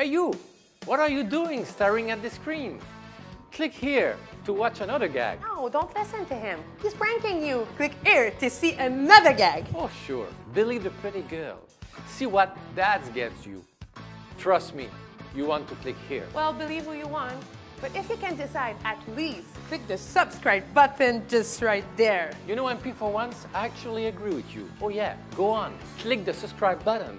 Hey you! What are you doing staring at the screen? Click here to watch another gag. No, don't listen to him. He's pranking you. Click here to see another gag. Oh, sure. Believe the pretty girl. See what that gets you. Trust me, you want to click here. Well, believe who you want. But if you can decide, at least click the subscribe button just right there. You know, MP for once, I actually agree with you. Oh yeah, go on, click the subscribe button.